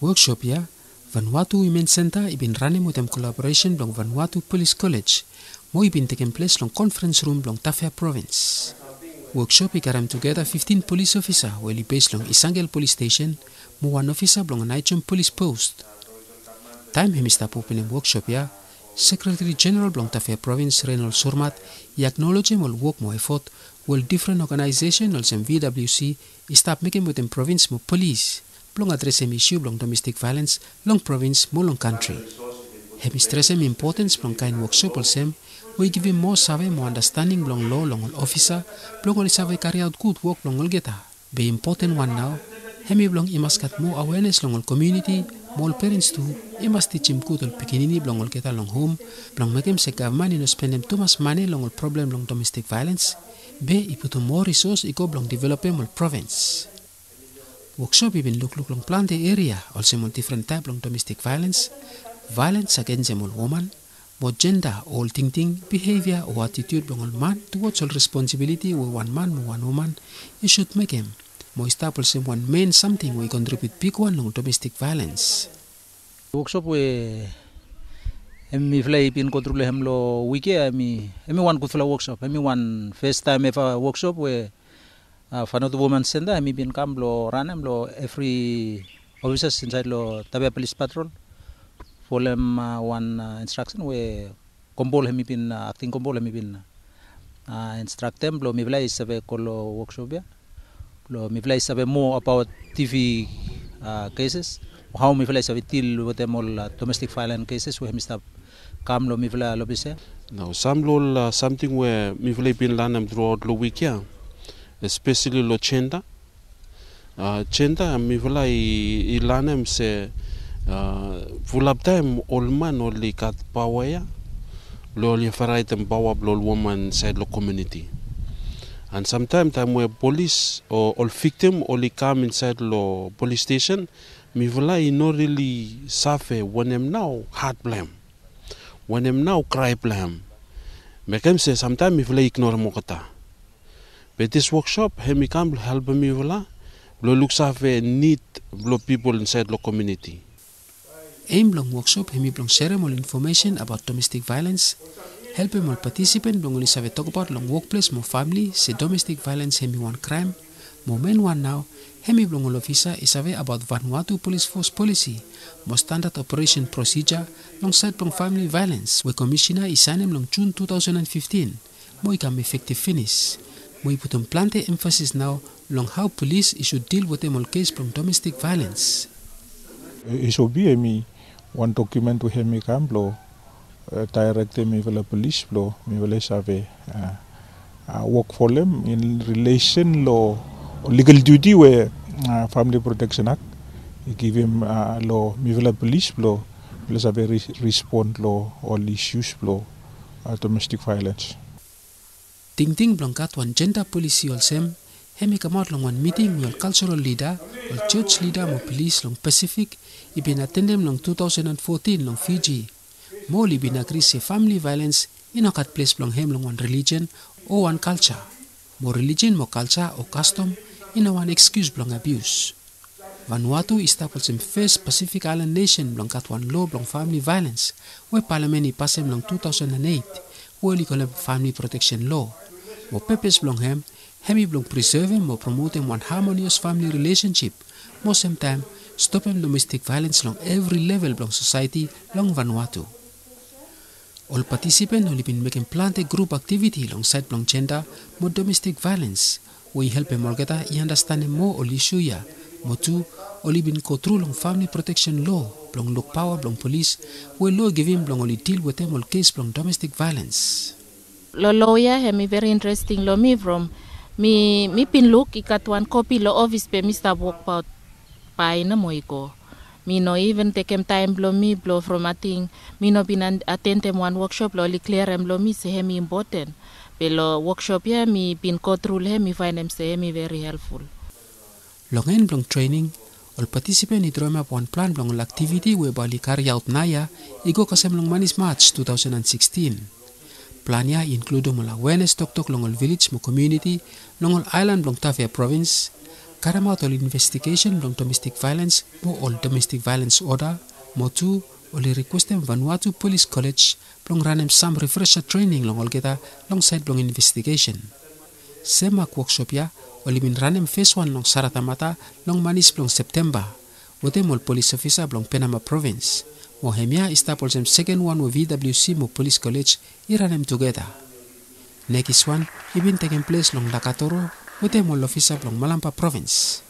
Workshop ya Vanuatu Women's Center ibin running with them collaboration long Vanuatu Police College. Mo ibin taking place long conference room long Tafea Province. Workshop ikaram together 15 police officer weli based long Isangel Police Station, mo one officer long Naichum Police Post. Time hemista popinem workshop ya Secretary General Blong Tafea Province Renal Surmat i acknowledge mol work mo effort will different organization sem VWC start making with them province mo police blong address em issue blong domestic violence long province mo long country. Hem stress em importance blong kain workshop ol sem we give him more survey more understanding blong law long ol officer blong ol survey carry out good work blong ol geta. Be important one now hemi blong imas kat more awareness long ol community Mol parents too, i must teach him good ol pikinini blong ol kita long home, blong make him se government ino spend him too much money long ol problem long domestic violence. Be i put more resource i go blong develop him ol province. Workshop ibin look look long plan the area also more different type long domestic violence, violence against them woman, more gender all thinking, behavior or attitude blong ol man towards all responsibility with one man or one woman, you should make him mo establish one main something we contribute big one long domestic violence. workshop we emi flay pin control hem lo wiki emi emi one good workshop emi one first time ever workshop we uh, fanot woman center emi pin kam lo run em lo every officers inside lo tabe police patrol. For them uh, one uh, instruction we kombol hemi pin uh, acting kombol hemi pin uh, instruct them lo mi flay sabe kolo workshop ya lo mi flay sabe more about TV uh, cases. How mi flay sabe deal with them all uh, domestic violence cases we hemi stop. Kam lo mi flay lo bise Now, some lol uh, something where mi vile bin lanam throughout lo week ya, especially lo chenda. Uh, chenda mi vila i, i lanam se uh, vulap time olman oli kat pawaya lo li farai tem bawa lo woman lo community. And sometimes time where police or all victim only come inside lo police station, mi vila i no really suffer when them now hard blame. when them now cry blame. Mekem say sometimes mi vla ignore mo kata. But this workshop he kam help mi vla lo look save need lo people inside lo community. Aim long workshop hemi blong share more information about domestic violence, help him all participant blong only save talk about long workplace mo family, se domestic violence hemi one crime, mo men one now, hemi blong all officer is ave about Vanuatu police force policy, mo standard operation procedure long side blong family violence, we commissioner is him long June 2015, mo ikam effective finish. Mo put on plante emphasis now long how police should deal with all case from domestic violence. isobi mi one document to hemi kamblo direct mi vela police blo mi vela save uh, uh, work for them in relation law legal duty where uh, family protection act give him uh, law mi vela police blo vela save re respond law all issues blo uh, domestic violence Ting ting blong kat wan gender policy ol sem, hemi kamot long wan meeting yol cultural leader, ol church leader mo police long Pacific, ibin attendem long 2014 long Fiji. Mo li bin agree se family violence inokat place blong hem long wan religion o wan culture. Mo religion mo culture o custom ina wan excuse blong abuse. Vanuatu is tapos sem first Pacific Island nation blong kat wan law blong family violence, we parliament i pasem long 2008, we li kolab family protection law. Mo purpose blong hem, hemi blong preserving mo promoting one harmonious family relationship. Mo same time, stopping domestic violence long every level blong society long Vanuatu. All participants only been making plant a group activity alongside blong gender mo domestic violence. We help them orgeta i understand more all issue ya. Mo tu, only been go through long family protection law, blong look power blong police, we lo give him blong deal with them all case blong domestic violence. lo lawyer he mi very interesting lo mi from mi mi pin look ikat one copy lo office pe Mr. work out pa na mo iko mi no even take him time lo mi blow from a thing mi no bin an- attend them one workshop lo li clear him lo mi se he mi important pe workshop ya mi pin go through he mi find him se he mi very helpful Long end blong training, all participant i draw up one plan blong activity we bali carry out naya, igo kasem long Manis March 2016. Plan ya include mula awareness tok tok long all village mo community, long all island blong Tafia province, out all investigation long domestic violence mo all domestic violence order mo tu oli request them Vanuatu Police College long ranem some refresher training long all kita long side long investigation. Semak workshop ya bin ranem phase one long Saratamata long manis long September. Wote mol police officer long Penama province. Mo hemia istapol sem second one wo VWC mo police college iranem together. Next one ibin taken place long Lakatoro wote mol officer long Malampa province.